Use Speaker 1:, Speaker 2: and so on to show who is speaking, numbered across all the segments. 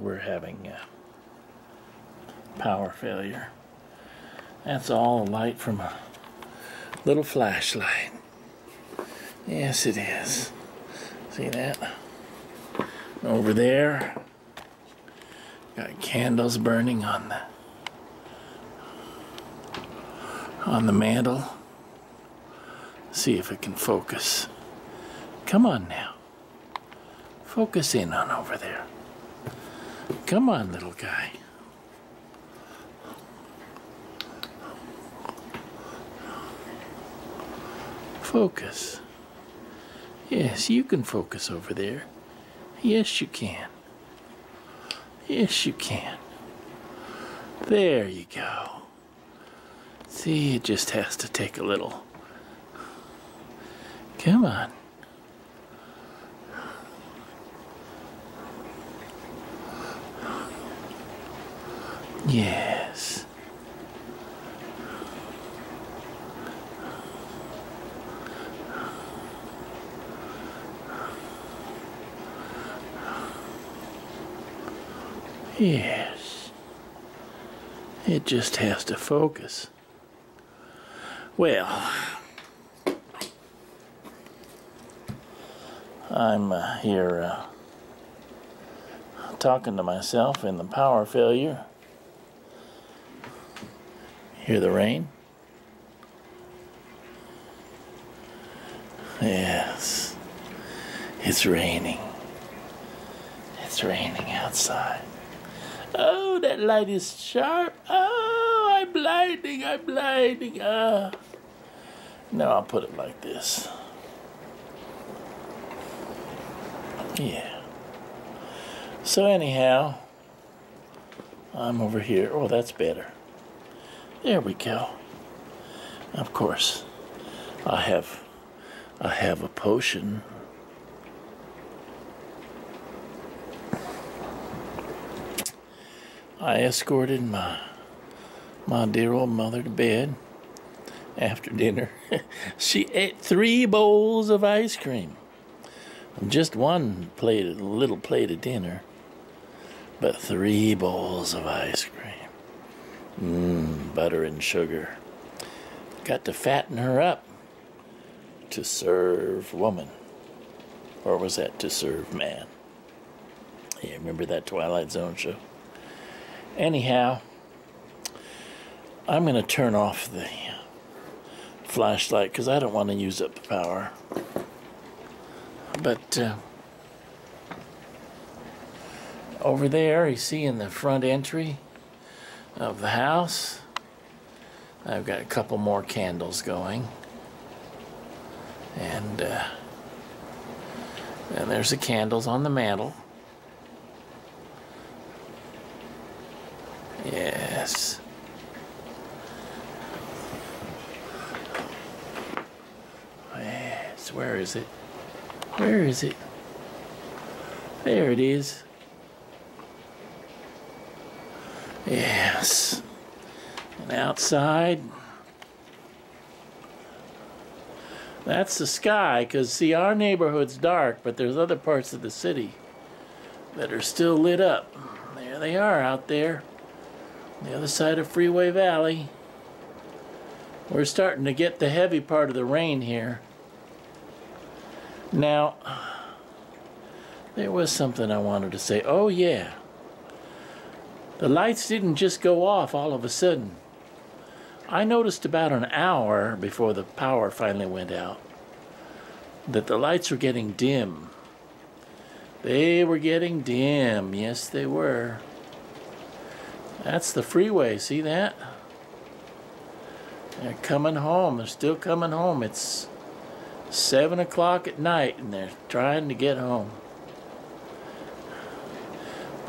Speaker 1: we're having uh, power failure. That's all light from a little flashlight. Yes, it is. See that? Over there, got candles burning on the on the mantle. See if it can focus. Come on now. Focus in on over there. Come on, little guy. Focus. Yes, you can focus over there. Yes, you can. Yes, you can. There you go. See, it just has to take a little. Come on. Yes. Yes. It just has to focus. Well, I'm uh, here uh, talking to myself in the power failure. Hear the rain? Yes, it's raining. It's raining outside. Oh, that light is sharp. Oh, I'm blinding, I'm blinding. Ah. No, I'll put it like this. Yeah. So anyhow, I'm over here. Oh, that's better. There we go. Of course, I have I have a potion. I escorted my my dear old mother to bed after dinner. she ate three bowls of ice cream. Just one plate, little plate of dinner, but three bowls of ice cream. Mmm, butter and sugar. Got to fatten her up to serve woman. Or was that to serve man? Yeah, remember that Twilight Zone show? Anyhow, I'm going to turn off the flashlight because I don't want to use up the power. But uh, over there, you see in the front entry of the house, I've got a couple more candles going. And, uh, and there's the candles on the mantle. Yes. Yes, where is it? Where is it? There it is. Yes. And outside, that's the sky, because see, our neighborhood's dark, but there's other parts of the city that are still lit up. There they are out there, the other side of Freeway Valley. We're starting to get the heavy part of the rain here. Now, there was something I wanted to say. Oh, yeah. The lights didn't just go off all of a sudden. I noticed about an hour before the power finally went out that the lights were getting dim. They were getting dim. Yes, they were. That's the freeway. See that? They're coming home. They're still coming home. It's 7 o'clock at night and they're trying to get home.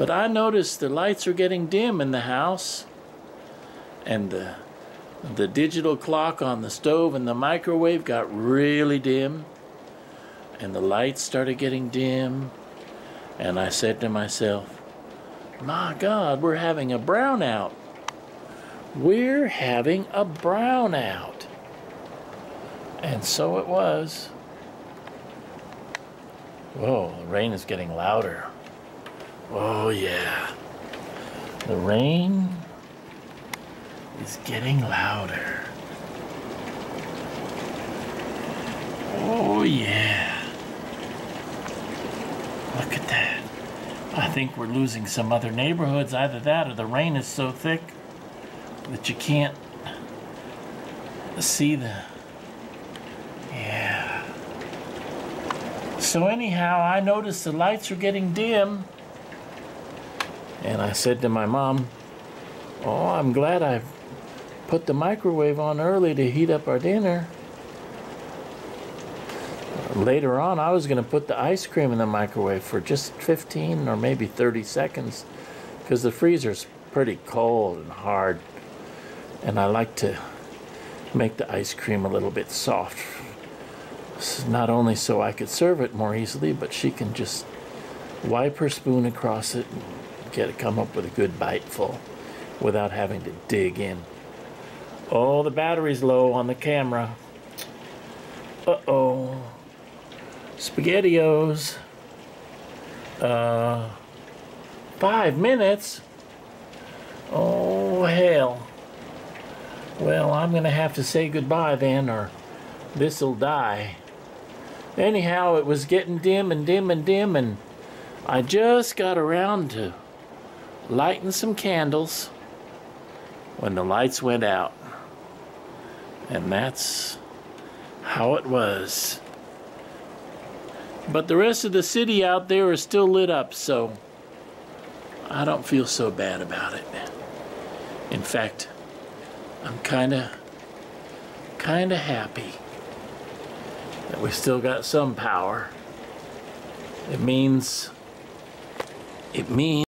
Speaker 1: But I noticed the lights are getting dim in the house and the, the digital clock on the stove and the microwave got really dim and the lights started getting dim and I said to myself, my God, we're having a brownout. We're having a brownout. And so it was. Whoa, the rain is getting louder. Oh, yeah. The rain is getting louder. Oh, yeah. Look at that. I think we're losing some other neighborhoods. Either that or the rain is so thick that you can't see the. Yeah. So, anyhow, I noticed the lights are getting dim. And I said to my mom, Oh, I'm glad I put the microwave on early to heat up our dinner. Later on, I was going to put the ice cream in the microwave for just 15 or maybe 30 seconds because the freezer's pretty cold and hard. And I like to make the ice cream a little bit soft. Not only so I could serve it more easily, but she can just wipe her spoon across it get to come up with a good bite full without having to dig in. Oh, the battery's low on the camera. Uh-oh. SpaghettiOs. Uh, five minutes? Oh, hell. Well, I'm going to have to say goodbye then, or this'll die. Anyhow, it was getting dim and dim and dim, and I just got around to lighting some candles when the lights went out. And that's how it was. But the rest of the city out there is still lit up, so I don't feel so bad about it. In fact, I'm kind of kind of happy that we still got some power. It means it means